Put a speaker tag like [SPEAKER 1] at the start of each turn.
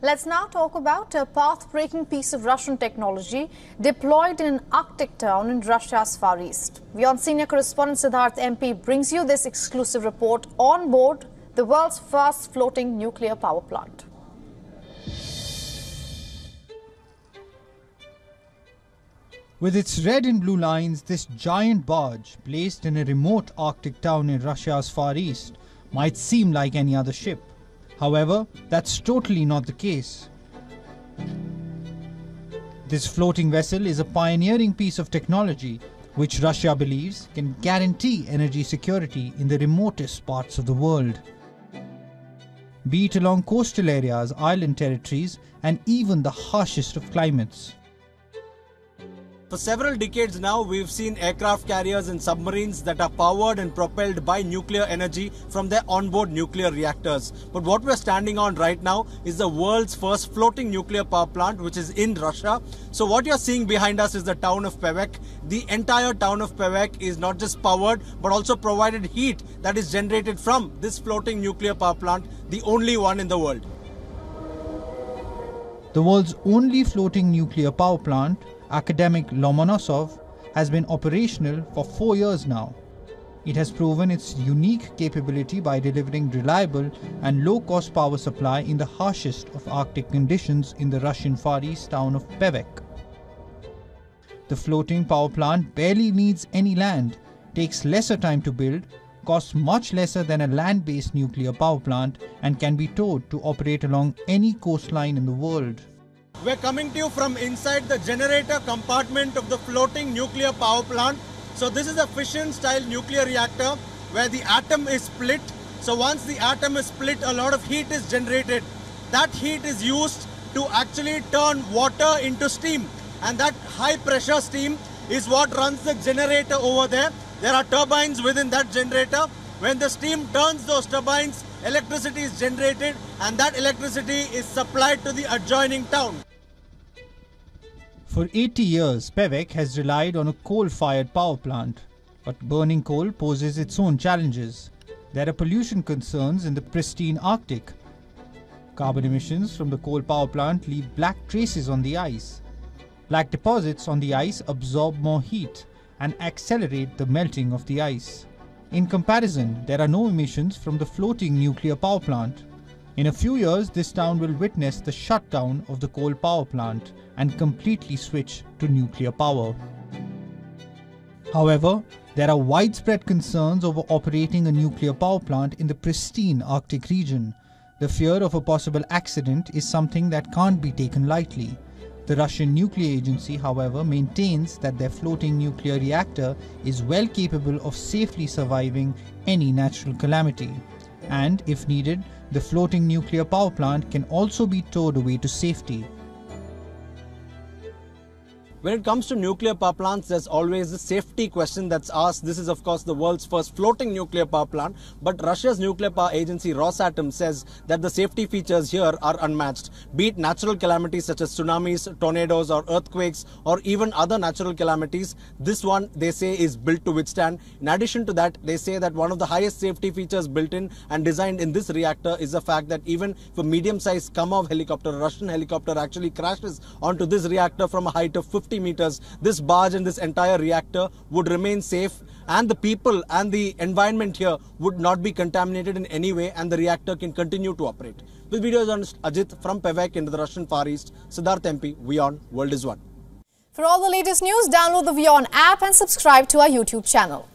[SPEAKER 1] Let's now talk about a path-breaking piece of Russian technology deployed in an Arctic town in Russia's Far East. WION senior correspondent Siddharth MP brings you this exclusive report on board the world's first floating nuclear power plant.
[SPEAKER 2] With its red and blue lines, this giant barge, placed in a remote Arctic town in Russia's Far East, might seem like any other ship. However, that's totally not the case. This floating vessel is a pioneering piece of technology which Russia believes can guarantee energy security in the remotest parts of the world. Be it along coastal areas, island territories, and even the harshest of climates.
[SPEAKER 3] For several decades now, we've seen aircraft carriers and submarines that are powered and propelled by nuclear energy from their onboard nuclear reactors. But what we're standing on right now is the world's first floating nuclear power plant, which is in Russia. So what you're seeing behind us is the town of Pevek. The entire town of Pevek is not just powered, but also provided heat that is generated from this floating nuclear power plant, the only one in the world.
[SPEAKER 2] The world's only floating nuclear power plant Akademik Lomonosov has been operational for four years now. It has proven its unique capability by delivering reliable and low-cost power supply in the harshest of Arctic conditions in the Russian Far East town of Pevek. The floating power plant barely needs any land, takes lesser time to build, costs much lesser than a land-based nuclear power plant and can be towed to operate along any coastline in the world.
[SPEAKER 3] We're coming to you from inside the generator compartment of the floating nuclear power plant. So this is a fission style nuclear reactor where the atom is split. So once the atom is split, a lot of heat is generated. That heat is used to actually turn water into steam. And that high pressure steam is what runs the generator over there. There are turbines within that generator. When the steam turns those turbines, electricity is generated and that electricity is supplied to the adjoining town.
[SPEAKER 2] For 80 years, Pevek has relied on a coal-fired power plant, but burning coal poses its own challenges. There are pollution concerns in the pristine Arctic. Carbon emissions from the coal power plant leave black traces on the ice. Black deposits on the ice absorb more heat and accelerate the melting of the ice. In comparison, there are no emissions from the floating nuclear power plant. In a few years, this town will witness the shutdown of the coal power plant and completely switch to nuclear power. However, there are widespread concerns over operating a nuclear power plant in the pristine Arctic region. The fear of a possible accident is something that can't be taken lightly. The Russian Nuclear Agency, however, maintains that their floating nuclear reactor is well capable of safely surviving any natural calamity and, if needed, the floating nuclear power plant can also be towed away to safety.
[SPEAKER 3] When it comes to nuclear power plants, there's always the safety question that's asked. This is, of course, the world's first floating nuclear power plant. But Russia's nuclear power agency, Rosatom, says that the safety features here are unmatched. Be it natural calamities such as tsunamis, tornadoes, or earthquakes, or even other natural calamities, this one, they say, is built to withstand. In addition to that, they say that one of the highest safety features built in and designed in this reactor is the fact that even if a medium-sized Kamov helicopter, Russian helicopter, actually crashes onto this reactor from a height of 50 50 meters, this barge and this entire reactor would remain safe and the people and the environment here would not be contaminated in any way and the reactor can continue to operate. With video on Ajit from Pevek into the Russian Far East, Siddharth MP, WION, World is One.
[SPEAKER 1] For all the latest news, download the WION app and subscribe to our YouTube channel.